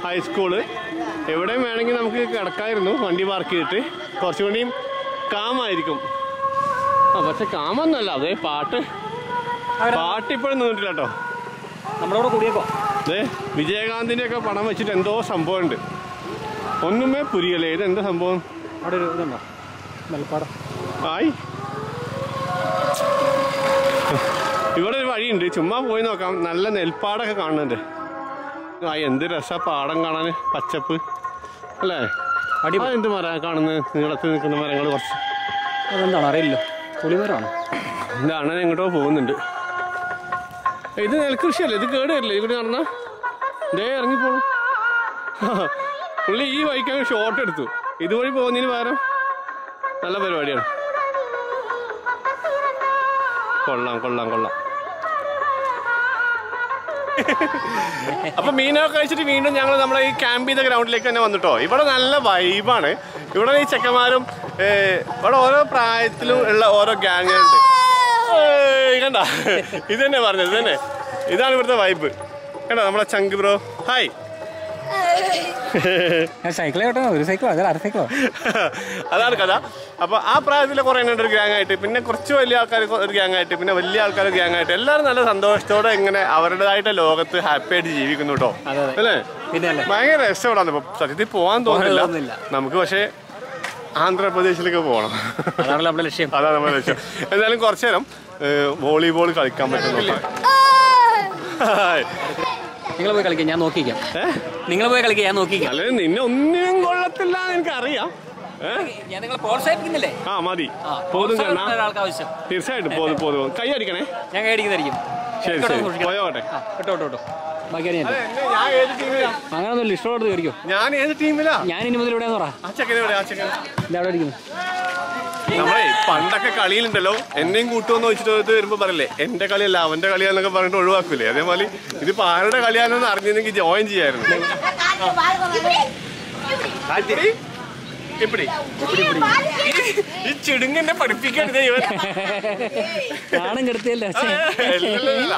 ഹൈസ്കൂൾ എവിടെയും വേണമെങ്കിൽ നമുക്ക് കിടക്കായിരുന്നു വണ്ടി പാർക്ക് ചെയ്തിട്ട്. കുറച്ചും കൂടിയും കാമായിരിക്കും ആ പക്ഷെ കാമൊന്നുമല്ല അതേ പാട്ട്. പാട്ട് ഇപ്പോഴും നിന്നിട്ടില്ല കേട്ടോ നമ്മളോട് കൂടിയേക്കോ? അതെ വിജയകാന്തിന്റെ ഒക്കെ പണം വെച്ചിട്ട് എന്തോ സംഭവം ഉണ്ട് ഒന്നുമേ പുരിയല്ലേ? ഇത് എന്താ സംഭവം? അവിടെ ഒരു ഇതുണ്ടോ? നെൽപ്പാടം. ആയി. വഴിയുണ്ട് ചുമ്മാ പോയി നോക്കാം. നല്ല നെൽപ്പാടൊക്കെ കാണുന്നുണ്ട്. ആ എന്ത് രസാ പാടം കാണാൻ. പച്ചപ്പ്. അല്ലേ? അടിപൊളി. എന്ത് മരം കാണുന്നത് നീളത്തിൽ നിൽക്കുന്ന മരങ്ങൾ കുറച്ച്. അതെന്താണ്? അറിയില്ല. പുളിമരമാണ് ഇത് അണ്ണൻ എങ്ങോട്ടോ പോകുന്നുണ്ട്. ഇത് നെൽകൃഷിയല്ലേ? ഇത് കേട് വരില്ലേ ഇവിടെ നടന്ന ദേ ഇറങ്ങിപ്പോണു പുള്ളി ഈ വൈക്കാൻ ഷോർട്ട് എടുത്തു. ഇതുവഴി പോകുന്നതിന് പകരം നല്ല പരിപാടിയാണ്. കൊള്ളാം കൊള്ളാം കൊള്ളാം. അപ്പൊ മീനൊക്കെ കഴിച്ചിട്ട് വീണ്ടും ഞങ്ങൾ നമ്മളെ ഈ ക്യാമ്പ് ചെയ്ത ഗ്രൗണ്ടിലേക്ക് തന്നെ വന്നിട്ടോ. ഇവിടെ നല്ല വൈബാണ് ഇവിടെ ഈ ചെക്കന്മാരും ഇവിടെ ഓരോ പ്രായത്തിലും ഉള്ള ഓരോ ഗ്യാങ്ങുണ്ട് കണ്ട. ഇത് തന്നെ പറഞ്ഞത് തന്നെ. ഇതാണ് ഇവിടുത്തെ വൈബ് കണ്ടോ നമ്മളെ ചങ്ക് ബ്രോ ഹായ് സൈക്കിൾ കേട്ടോ ഒരു സൈക്കിളോ അതല്ല അര സൈക്കിളോ അതാണ് കഥ. അപ്പൊ ആ പ്രായത്തിലെ കുറെ എണ്ണം ഒരു ഗ്യാങ് ആയിട്ട് പിന്നെ കുറച്ച് വലിയ ആൾക്കാർ ഒരു ഗ്യാങ് ആയിട്ട് പിന്നെ വലിയ ആൾക്കാർ ഗ്യാങ് ആയിട്ട് എല്ലാവരും നല്ല സന്തോഷത്തോടെ ഇങ്ങനെ അവരുടേതായിട്ട് ലോകത്ത് ഹാപ്പി ആയിട്ട് ജീവിക്കുന്നു കേട്ടോ. അല്ലേ? ഭയങ്കര ഇപ്പൊ. സത്യത്തിൽ പോകാൻ തോന്നുന്നില്ല. നമുക്ക് പക്ഷേ ആന്ധ്രാപ്രദേശിലേക്ക് പോകണം. അതാണ് നമ്മുടെ ലക്ഷ്യം. അതാണ് നമ്മുടെ ലക്ഷ്യം. എന്തായാലും കുറച്ചു നേരം വോളിബോൾ കളിക്കാൻ പറ്റുന്നു. നിങ്ങൾ പോയി കളിക്കാം ഞാൻ നോക്കിക്കാം. നിങ്ങൾ പോയി കളിക്കാം ഞാൻ നോക്കിക്കാം. അല്ലെ നിന്നെ ഒന്നിനും കൊള്ളത്തില്ല എനിക്ക് അറിയാം ഞാൻ നിങ്ങളെ പ്രോത്സാഹിപ്പിക്കുന്നില്ലേ? ആ മതി. പോതും കണ്ണാ ഒരാൾക്ക് ആവശ്യം. തീർച്ചയായിട്ടും പോതും പോതും. കൈ അടിക്കണേ. ഞാൻ ശരി ശരി. പോയോട്ടെ. കേട്ടോ കേട്ടോ അങ്ങനൊന്നുമില്ല ഇഷ്ടമുള്ളത് കയറിക്കോ ഞാൻ ഏത് ടീമിലാ? ഞാൻ ഇനി മുതൽ ഇവിടെ പറ. ആ ചെക്കനെ എവിടെ ആ ചെക്കൻ ഇല്ല അവിടെ ഇരിക്കുന്നു. നമ്മളെ പണ്ടൊക്കെ കളിയിലുണ്ടല്ലോ. എന്നെയും കൂട്ടുമെന്ന് വെച്ചിട്ട് വരുമ്പോ പറയില്ലേ എന്റെ കളിയല്ല അവന്റെ കളിയാന്നൊക്കെ പറഞ്ഞിട്ട് ഒഴിവാക്കൂലേ? അതേപോലെ ഇതിപ്പോ ആരുടെ കളിയാണെന്ന് അറിഞ്ഞിരുന്നെങ്കിൽ ജോയിൻ ചെയ്യായിരുന്നു. ഈ ചെടുങ്ങനെ പഠിപ്പിക്കരുത് ഇവൻ നാണം കെടുത്തിയല്ലേ? അല്ലല്ലല്ല.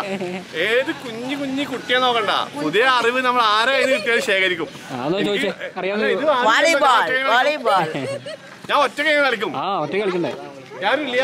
ഏത് കുഞ്ഞു കുഞ്ഞു കുട്ടിയെ നോക്കണ്ട. പുതിയ അറിവ് നമ്മൾ ആരെ കിട്ടിയാലും ശേഖരിക്കും. ഇത് ഞാൻ ഒറ്റ കൈ കളിക്കും. ആ ഒറ്റ കളിക്കണ്ടേ? ആരും ഇല്ല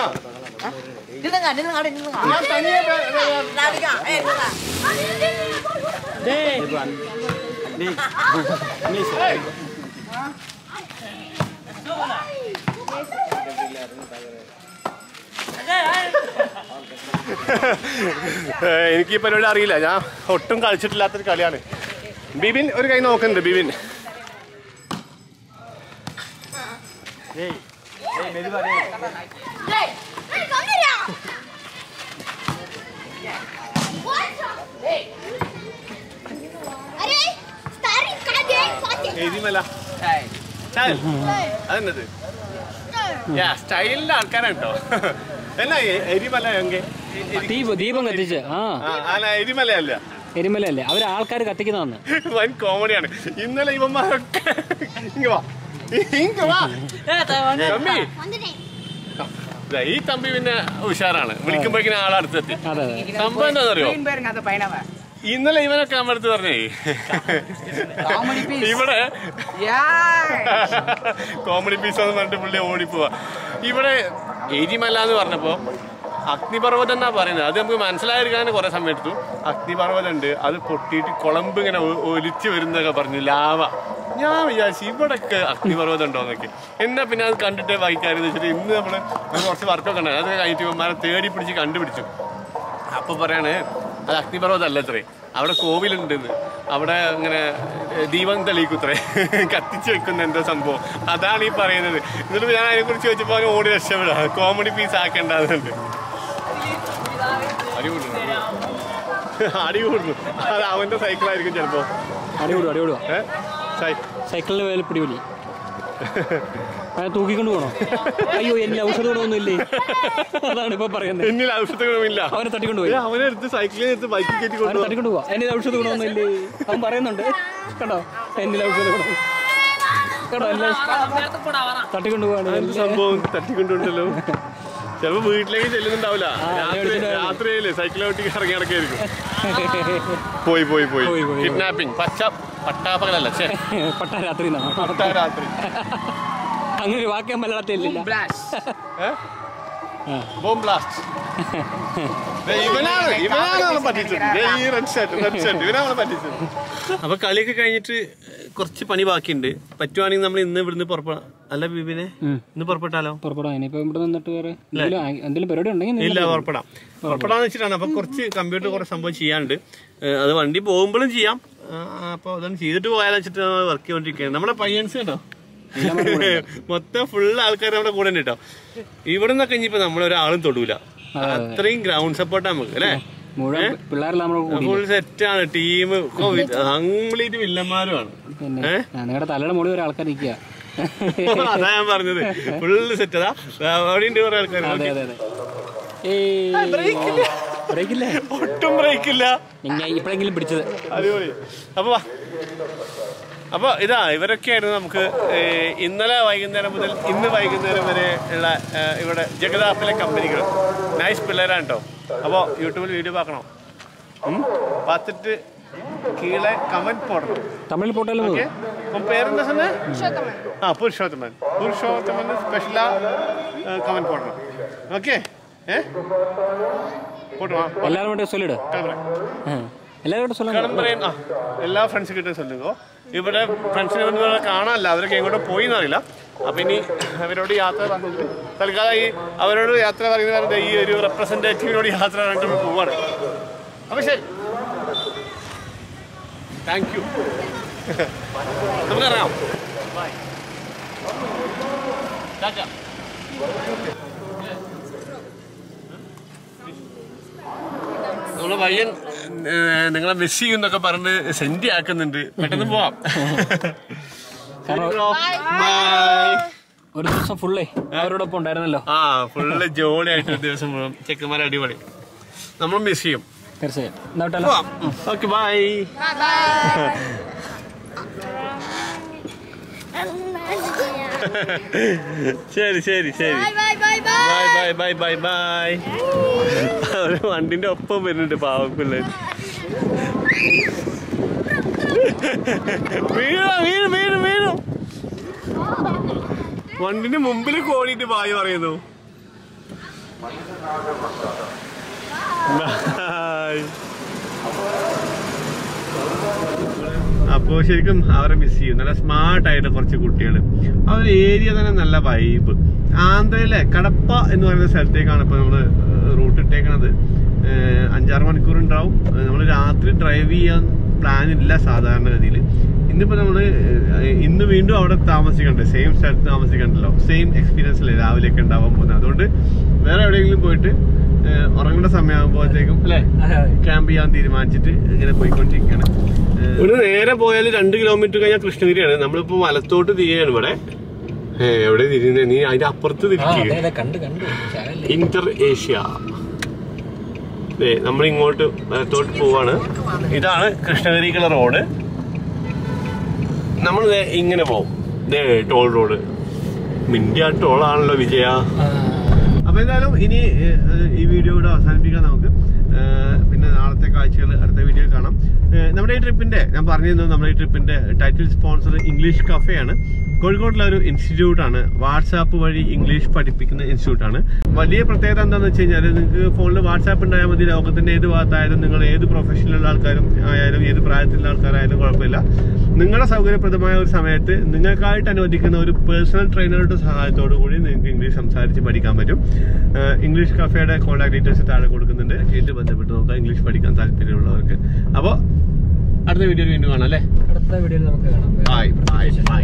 എനിക്ക് ഈ പരിപാടി അറിയില്ല. ഞാൻ ഒട്ടും കളിച്ചിട്ടില്ലാത്തൊരു കളിയാണ്. ബിബിൻ ഒരു കൈ നോക്കുന്നുണ്ട് ബിബിൻ. டேய் டேய் மெதுவா டேய் டேய் டேய் கம்மியா டேய் அரே ஸ்டாரி காதே சாத்தி எதி மேல டேய் സ്റ്റൈൽ അതെന്നത്. യാ സ്റ്റൈലിന്റെ ആൾക്കാരാണ് കേട്ടോ എന്നാ എരിമല ദീപം ദീപം കത്തിച്ച്. ആ. എരിമലയല്ല. എരിമലയല്ലേ? അവരാൾക്കാർ കത്തിക്കുന്നതാണ്. വൻ കോമഡിയാണ് ഇന്നലെ ഇവന്മാരൊക്കെ ഇങ്ങ വാ. ഇങ്ങ വാ. തമ്പി. ഈ തമ്പി പിന്നെ ഉഷാറാണ്. വിളിക്കുമ്പോഴേക്കും ആളടുത്തെത്തി സംഭവം എന്താണെന്നറിയോ ഇന്നലെ ഇവനൊക്കെ നമ്മുടെ അടുത്ത് പറഞ്ഞേ ഇവിടെ കോമഡി പീസ് എന്ന് പറഞ്ഞിട്ട് പുള്ളി ഓടിപ്പോവാ. ഇവിടെ എരിമല്ല എന്ന് പറഞ്ഞപ്പോ അഗ്നിപർവതം എന്നാ പറയുന്നത്. അത് നമുക്ക് മനസ്സിലായിരിക്കാൻ കുറെ സമയം എടുത്തു. അഗ്നിപർവതം ഉണ്ട്. അത് പൊട്ടിയിട്ട് കുളമ്പ് ഇങ്ങനെ ഒലിച്ചു വരുന്നൊക്കെ പറഞ്ഞു. ലാവ. ഞാൻ വിചാരിച്ചു ഇവിടെ അഗ്നിപർവതം ഉണ്ടോന്നൊക്കെ എന്നാ പിന്നെ അത് കണ്ടിട്ട് വായിക്കാരെന്ന് വെച്ചിട്ട് ഇന്ന് നമ്മൾ കുറച്ച് വർക്കൊക്കെ ഉണ്ടായി അത് കഴിഞ്ഞിട്ട് ഇവന്മാരെ തേടി പിടിച്ച് കണ്ടുപിടിച്ചു. അപ്പൊ പറയാണ് അത് അഗ്നിപർവതം അല്ല അത്രേ അവിടെ കോവിലുണ്ടെന്ന്. അവിടെ ഇങ്ങനെ ദീപം തെളിയിക്കുത്രേ കത്തിച്ച് വെക്കുന്ന എന്തോ സംഭവം. അതാണ് ഈ പറയുന്നത്. എന്നിട്ട് ഞാൻ അതിനെ കുറിച്ച് ചോദിച്ചപ്പോ അവന് ഓടി രക്ഷപ്പെടാ. കോമഡി പീസ് ആക്കേണ്ടതുണ്ട് അടിപൊളി അടി കൂടുന്നു അത് അവന്റെ സൈക്കിളായിരിക്കും ചിലപ്പോ. അടി അടിവിടുക ഏഹ് സൈക്കിളിന് വേല പിടിവലി തൂക്കിക്കൊണ്ട് പോണോ അയ്യോ എന്നെ ഔഷധ ഗുണമൊന്നുമില്ലേ അതാണ് ഇപ്പൊ പറയുന്നത് എന്നിൽ ഔഷധങ്ങളൊന്നുമില്ല അവനെ തട്ടിക്കൊണ്ട് പോയി അവനെ എടുത്ത് സൈക്കിളിൽ എടുത്ത് ബൈക്കിൽ കയറ്റി അവനെ തട്ടിക്കൊണ്ട് പോവാ എന്നിൽ ഔഷധ ഗുണമൊന്നുമില്ലേ അവൻ പറയുന്നുണ്ട് കണ്ടോ എന്നിൽ ഔഷധ ഗുണം കേട്ടോ എല്ലാം തട്ടിക്കൊണ്ട് പോവാണ് എന്ത് സംഭവം തട്ടിക്കൊണ്ടുണ്ടല്ലോ ചിലപ്പോ വീട്ടിലേക്ക് ചെല്ലുന്നുണ്ടാവില്ല. രാത്രിയിൽ സൈക്കിൾ ഒട്ടിക്ക് ഇറങ്ങി ഇറക്കിയായിരിക്കും പോയി പോയി പോയി. കിഡ്നാപ്പിംഗ് പച്ച പട്ടാപ്പകലല്ല? പട്ടാരാത്രി പട്ടാരാത്രി. അങ്ങനെ വാക്യം മലയാളത്തിൽ ബോംബ് ബ്ലാസ്റ്റ് ഇവനാണ് ഇവനാണ് നമ്മളെ പറ്റിച്ചത്. ഈ റെഡ് ഷർട്ട് റെഡ് ഷർട്ട് ഇവനാണ് പറ്റിച്ചത്. അപ്പൊ കളിയൊക്കെ കഴിഞ്ഞിട്ട് കുറച്ച് പണി ബാക്കിയുണ്ട്. പറ്റുവാണെങ്കിൽ നമ്മൾ ഇന്ന് ഇവിടുന്ന് പുറപ്പെടാം അല്ല ബിബിനെ? ഇന്ന് പുറപ്പെട്ടാലോ? പുറപ്പെടാം. ഇനിയിപ്പോ ഇവിടെ നിന്നിട്ട് വേറെ എന്തെങ്കിലും പരിപാടി ഉണ്ടെങ്കിൽ ഇല്ല പുറപ്പെടാം. പുറപ്പെടാന്ന് വെച്ചിട്ടാണ്. അപ്പൊ കുറച്ച് കമ്പ്യൂട്ടർ കുറെ സംഭവം ചെയ്യാനുണ്ട്. അത് വണ്ടി പോകുമ്പോഴും ചെയ്യാം. അപ്പൊ അതൊന്ന് ചെയ്തിട്ട് പോയാലും വെച്ചിട്ട് വർക്ക് ചെയ്തോണ്ടിരിക്കുകയാണ്. നമ്മുടെ പയ്യൻസ് കേട്ടോ മൊത്തം ഫുൾ ആൾക്കാർ നമ്മുടെ കൂടെ ഉണ്ട് കേട്ടോ ഇവിടെ നിന്നൊക്കെ ഇനിയിപ്പോ നമ്മളൊരാളും തൊടൂല. അത്രയും ഗ്രൗണ്ട് സപ്പോർട്ട് നമുക്ക് അല്ലേ? ഫുൾ സെറ്റാണ് ടീം കംപ്ലീറ്റ് വില്ലന്മാരുമാണ് നിങ്ങളുടെ തലയുടെ മുകളിൽ ഒരു ആൾക്കാർ നിൽക്കുക. അതാ ഞാൻ പറഞ്ഞത്. ഫുള്ള് സെറ്റ് അതാ. അവിടെ ഉണ്ട് കുറെ ആൾക്കാർ അതെ അതെ അതെ. ഏയ്. ബ്രേക്കില്ലേ ഒട്ടും ബ്രേക്കില്ല ഇപ്പോഴെങ്കിലും പിടിച്ചത്. അടിപൊളി. അപ്പൊ വാ. അപ്പൊ ഇതാ ഇവരൊക്കെയായിരുന്നു നമുക്ക് ഏഹ്, ഇന്നലെ വൈകുന്നേരം മുതൽ ഇന്ന് വൈകുന്നേരം വരെ ഉള്ള ഏഹ്, ഇവിടെ ജഗതാപ്പിലെ കമ്പനികൾ നൈസ് പിള്ളേരാണ് കേട്ടോ അപ്പോൾ യൂട്യൂബിൽ വീഡിയോ പാക്കണം ഉം. பார்த்துட்டு கீழே கமெண்ட் போடணும் തമിഴിൽ പോട്ടാലും ஓகே உன் பேர் என்ன சொன்ன ஆ புருஷோத்தமன் புருஷோத்தமன் ஸ்பெஷலாக கமெண்ட் போடணும் ஓகே ஏ போட்டுவா എല്ലാവരും വേണ്ടി சொல்லிடு கிளம்புறேன் എല്ലാവരും കൂടെ சொல்லுங்க കിളമ്പറയും ആ എല്ലാ ഫ്രണ്ട്സ് കിട്ടും சொல்லுங்க ഇവിടെ ഫ്രണ്ട്സിനെ ഒന്നും ഇവിടെ കാണാനല്ല അവരൊക്കെ എങ്ങോട്ട് പോയി എന്നറിയില്ല അപ്പൊ ഇനി അവരോട് യാത്ര പറഞ്ഞിട്ട് തൽക്കാലം ഈ അവരോട് യാത്ര പറയുന്നത് ഈ ഒരു റെപ്രസെന്റേറ്റീവിനോട് യാത്ര പറഞ്ഞിട്ട് നമ്മൾ പോവാണ് അപ്പൊ ശരി താങ്ക് യു നമുക്ക് ഇറങ്ങാം ടാറ്റ. നമ്മളെ പയ്യൻ ഏഹ്, നിങ്ങളെ മിസ് ചെയ്യുന്നൊക്കെ പറഞ്ഞ് സെൻഡ് ആക്കുന്നുണ്ട്. പെട്ടെന്ന് പോവാം. ബൈ ഒരു ദിവസം ഫുള്ളേ അവരോടൊപ്പം ഉണ്ടായിരുന്നല്ലോ? ആ ഫുള്ള് ജോളിയായിട്ട് ഒരു ദിവസം മുഴുവൻ ചെക്കന്മാരെ അടിപൊളി. നമ്മൾ മിസ് ചെയ്യും. തീർച്ചയായും. ഓക്കെ ബൈ ശരി ശരി ശരി. ബൈ ബൈ ബൈ ബൈ അവർ വണ്ടിന്റെ ഒപ്പം വരുന്നുണ്ട് പാവപ്പിള്ളേർ വീണോ വീണ് വീണ് വീണു. വണ്ടിന്റെ മുമ്പിൽ കോടിയിട്ട് ബായ് പറയുന്നു. ബായ് അപ്പോൾ ശരിക്കും അവരെ മിസ് ചെയ്യും. നല്ല സ്മാർട്ട് ആയിട്ട് കുറച്ച് കുട്ടികൾ ആ ഒരു ഏരിയ തന്നെ നല്ല വൈബ് ആന്ധ്രയിലെ കടപ്പ എന്ന് പറയുന്ന സ്ഥലത്തേക്കാണ് ഇപ്പോൾ നമ്മൾ റൂട്ട് ഇട്ടേക്കണത്. അഞ്ചാറ് മണിക്കൂർ ഉണ്ടാവും നമ്മൾ രാത്രി ഡ്രൈവ് ചെയ്യാൻ പ്ലാൻ ഇല്ല സാധാരണ സാധാരണഗതിയിൽ ഇന്നിപ്പോൾ നമ്മൾ ഇന്ന് വീണ്ടും അവിടെ താമസിക്കണ്ടേ? സെയിം സ്ഥലത്ത് താമസിക്കണ്ടല്ലോ. സെയിം എക്സ്പീരിയൻസ് അല്ലേ രാവിലെയൊക്കെ ഉണ്ടാവാൻ പോകുന്നത്. അതുകൊണ്ട് വേറെ എവിടെയെങ്കിലും പോയിട്ട് ഉറങ്ങേണ്ട സമയമാകുമ്പോഴത്തേക്കും അല്ലേ? ക്യാമ്പ് ചെയ്യാൻ തീരുമാനിച്ചിട്ട് ഇങ്ങനെ പോയിക്കൊണ്ടിരിക്കുകയാണ്. ഇവിടെ നേരെ പോയാൽ രണ്ട് കിലോമീറ്റർ കഴിഞ്ഞാൽ കൃഷ്ണഗിരിയാണ്. നമ്മളിപ്പോ വലത്തോട്ട് തിരിയാണ് ഇവിടെ. എവിടെ തിരിയുന്നത് നീ അതിന്റെ അപ്പുറത്ത് തിരിക്കുക കണ്ട് കണ്ട്. ഇന്റർ ഏഷ്യ നമ്മൾ ഇങ്ങോട്ട് വലത്തോട്ട് പോവാണ്. ഇതാണ് കൃഷ്ണഗിരിക്കുള്ള റോഡ്. നമ്മൾ ഇങ്ങനെ പോവും. ദേ ടോൾ റോഡ് മിന്ത്യ ടോളാണല്ലോ വിജയ. അപ്പൊ എന്തായാലും ഇനി ഈ വീഡിയോ കൂടെ അവസാനിപ്പിക്കാം നമുക്ക്. പിന്നെ നാളത്തെ കാഴ്ചകൾ അടുത്ത വീഡിയോയിൽ കാണാം. നമ്മുടെ ഈ ട്രിപ്പിന്റെ ഞാൻ പറഞ്ഞിരുന്നു നമ്മുടെ ഈ ട്രിപ്പിന്റെ ടൈറ്റിൽ സ്പോൺസർ ഇംഗ്ലീഷ് കഫേയാണ് കോഴിക്കോട്ടുള്ള ഒരു ഇൻസ്റ്റിറ്റ്യൂട്ട് ആണ്. വാട്സാപ്പ് വഴി ഇംഗ്ലീഷ് പഠിപ്പിക്കുന്ന ഇൻസ്റ്റിറ്റ്യൂട്ടാണ് വലിയ പ്രത്യേകത എന്താണെന്ന് വെച്ച് കഴിഞ്ഞാൽ നിങ്ങൾക്ക് ഫോണിൽ വാട്സാപ്പ് ഉണ്ടായാൽ മതി. ലോകത്തിന്റെ ഏത് ഭാഗത്തായാലും നിങ്ങൾ ഏത് പ്രൊഫഷനിലുള്ള ആൾക്കാരും ആയാലും ഏത് പ്രായത്തിലുള്ള ആൾക്കാരായാലും കുഴപ്പമില്ല. നിങ്ങളുടെ സൗകര്യപ്രദമായ ഒരു സമയത്ത് നിങ്ങൾക്കായിട്ട് അനുവദിക്കുന്ന ഒരു പേഴ്സണൽ ട്രെയിനറുടെ സഹായത്തോടു കൂടി നിങ്ങൾക്ക് ഇംഗ്ലീഷ് സംസാരിച്ച് പഠിക്കാൻ പറ്റും. ഇംഗ്ലീഷ് കഫേയുടെ കോൺടാക്ട് ഡീറ്റെയിൽസ് താഴെ കൊടുക്കുന്നുണ്ട്. കേട്ട് ബന്ധപ്പെട്ട് നോക്കാം. ഇംഗ്ലീഷ് പഠിക്കാൻ താല്പര്യമുള്ളവർക്ക്. അപ്പോൾ അടുത്ത വീഡിയോയിൽ വീണ്ടും കാണാം അല്ലേ? അടുത്ത വീഡിയോയിൽ നമുക്ക് കാണാം. By bye by